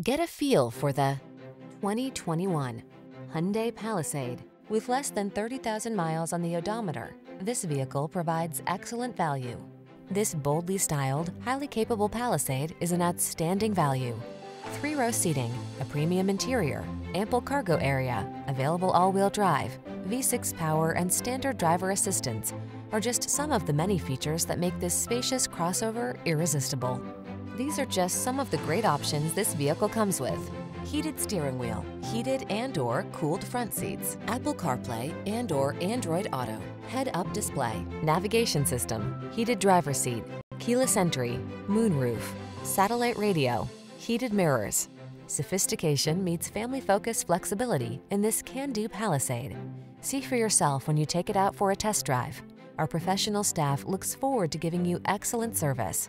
Get a feel for the 2021 Hyundai Palisade. With less than 30,000 miles on the odometer, this vehicle provides excellent value. This boldly styled, highly capable Palisade is an outstanding value. Three-row seating, a premium interior, ample cargo area, available all-wheel drive, V6 power and standard driver assistance are just some of the many features that make this spacious crossover irresistible. These are just some of the great options this vehicle comes with. Heated steering wheel, heated and or cooled front seats, Apple CarPlay and or Android Auto, head-up display, navigation system, heated driver seat, keyless entry, moonroof, satellite radio, heated mirrors. Sophistication meets family-focused flexibility in this can-do Palisade. See for yourself when you take it out for a test drive. Our professional staff looks forward to giving you excellent service.